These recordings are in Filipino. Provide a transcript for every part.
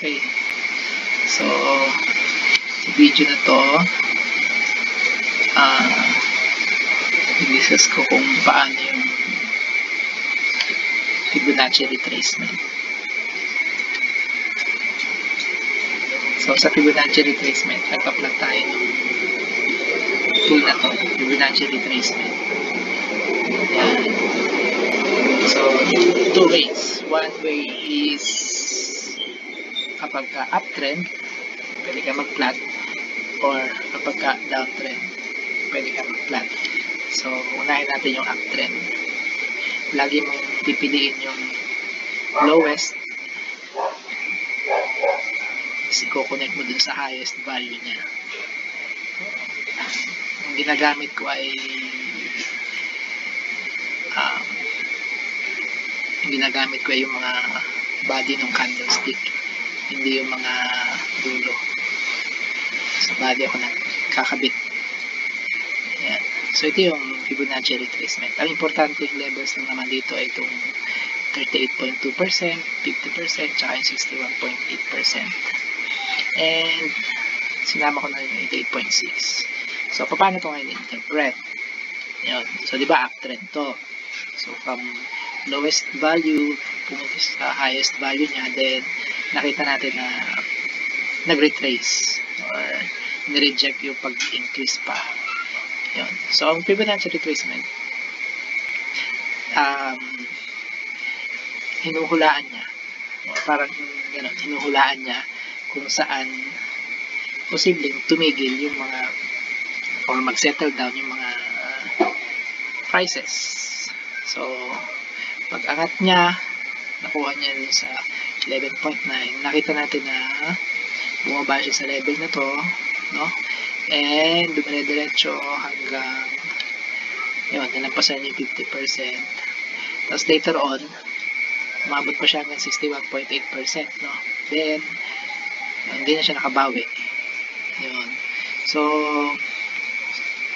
Okay. So, sa video na to, ah, uh, i-discuss ko kung paano yung Fibonacci retracement. So, sa Fibonacci retracement, nagpa-plot tayo ng tool na to, Fibonacci retracement. Ayan. So, two ways. One way is kapag ka uptrend, pwede ka mag-plot or kapag ka downtrend, pwede ka mag-plot. So, unahin natin yung uptrend. Lagi mong pipiliin yung lowest kasi kukonect mo dun sa highest value niya. Ang ginagamit ko ay um, ginagamit ko ay yung mga body ng candlestick hindi yung mga dulo sa body ako nagkakabit Ayan. so ito yung Fibonacci retracement ang importante yung levels lang naman dito ay itong 38.2%, 50%, tsaka yung 61.8%. And, sinama ko na yung 88.6. So, paano ito ngayon interpret? Yun. So, di ba, uptrend to. So, from lowest value, pumunta sa highest value niya, then, nakita natin na nag-retrace or nireject yung pag-increase pa. Yun. So, ang Fibonacci retracement, um, hinuhulaan niya. Parang gano'n, hinuhulaan niya kung saan posibleng tumigil yung mga or mag-settle down yung mga prices. So, pag angat niya, nakuha niya sa 11.9, nakita natin na bumaba siya sa level na to, no? And, dumire-diretso hanggang yun, nalampasan yung 50%. Tapos later on, umabot pa siya hanggang 61.8%, no? Then, hindi na siya nakabawi. Yun. So,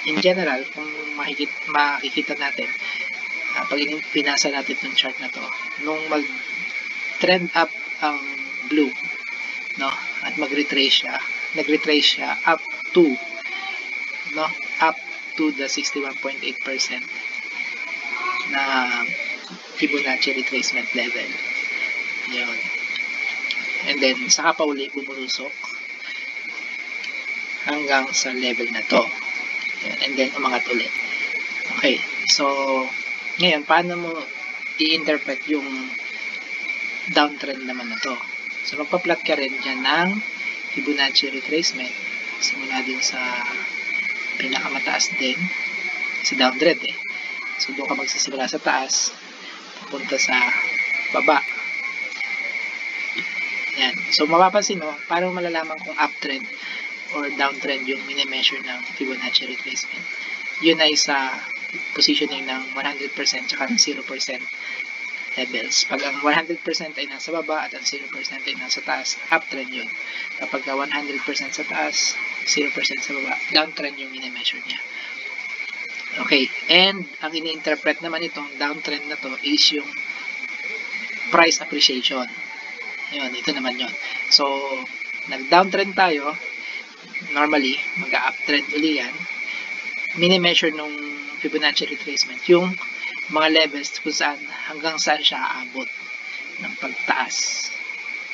in general, kung makikita, makikita natin, uh, pag pinasa natin itong chart na to, nung mag-trend up ang blue, no? At mag-retrace siya, nag-retrace siya up to, no? Up to the 61.8% na Fibonacci retracement level. Yun. And then, saka pa uli bumulusok hanggang sa level na to. Yun. And then, umangat ulit. Okay. So, ngayon, paano mo i-interpret yung downtrend naman na to? So, magpa-plot ka rin dyan ng Fibonacci retracement. Simula din sa pinakamataas din. Sa downtrend eh. So, doon ka magsisimula sa taas papunta sa baba. Yan. So, mapapansin mo, parang malalaman kung uptrend or downtrend yung mini-measure ng Fibonacci retracement. Yun ay sa positioning ng 100% tsaka ng 0% levels. Pag ang 100% ay nasa baba at ang 0% ay nasa taas, uptrend yun. Kapag 100% sa taas, 0% sa baba, downtrend yung mini-measure niya. Okay, and ang ini-interpret naman itong downtrend na to is yung price appreciation. Yun, ito naman yun. So, nag-downtrend tayo, normally, mag-uptrend uli yan. Mini-measure nung Fibonacci retracement, yung mga levels kung saan, hanggang saan siya aabot ng pagtaas.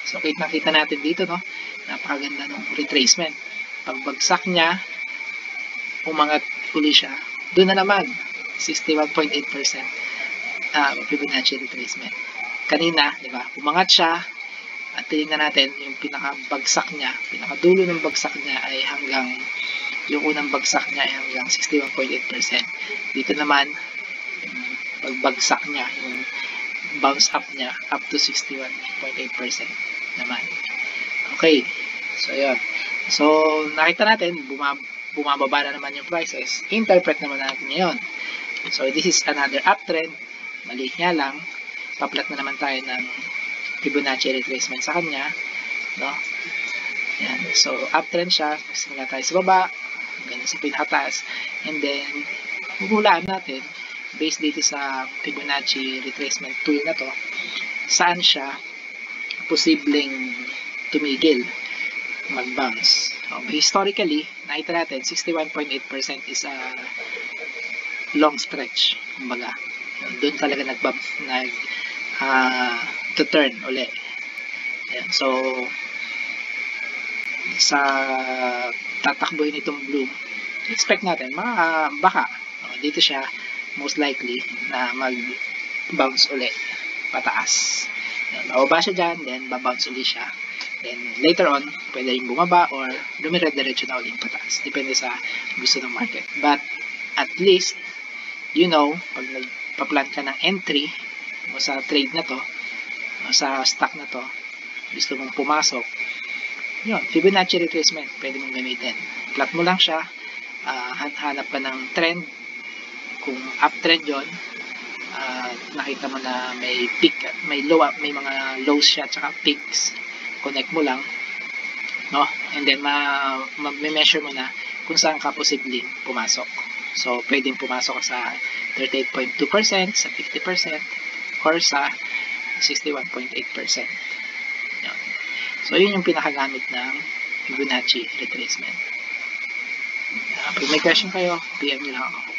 So, kita-kita natin dito, no? Napakaganda ng retracement. Pagbagsak niya, umangat uli siya, doon na naman, 61.8% uh, Fibonacci retracement. Kanina, di ba, umangat siya, at tinignan natin yung pinakabagsak niya, pinakadulo ng bagsak niya ay hanggang, yung unang bagsak niya ay hanggang 61.8%. Dito naman, pagbagsak niya, yung bounce up niya, up to 61.8% naman. Okay, so yun. So, nakita natin, bumab bumababa na naman yung prices, interpret naman natin ngayon. So, this is another uptrend. Mali nga lang, paplat na naman tayo ng Fibonacci retracement sa kanya. No? Yan. So, uptrend siya. Magsimula tayo sa baba, hanggang sa pinakataas. And then, huhulaan natin, based dito sa Fibonacci retracement tool na to, saan siya posibleng tumigil mag-bounce. So, historically, nakita natin 61.8% is a long stretch. Kumbaga, doon talaga nag-bounce, nag uh, to turn uli. Ayan. So, sa tatakbuhin itong bloom, expect natin, mga uh, baka, dito siya most likely na mag-bounce uli pataas. Bababa siya dyan, then babounce uli siya. Then later on, pwede rin bumaba or dumire-diretso na ulit pataas. Depende sa gusto ng market. But at least, you know, pag nagpa-plan ka ng entry mo sa trade na to, sa stock na to, gusto mong pumasok, yun, Fibonacci retracement, pwede mong gamitin. Plot mo lang siya, uh, hanap ka ng trend, kung uptrend yon uh, nakita mo na may peak, may low, may mga lows siya, tsaka peaks, connect mo lang, no? And then, ma, ma measure mo na kung saan ka posibleng pumasok. So, pwedeng pumasok sa 38.2%, sa 50%, or sa 61.8%. So, yun yung pinakagamit ng Fibonacci retracement. Uh, pag may question kayo, PM nyo lang ako.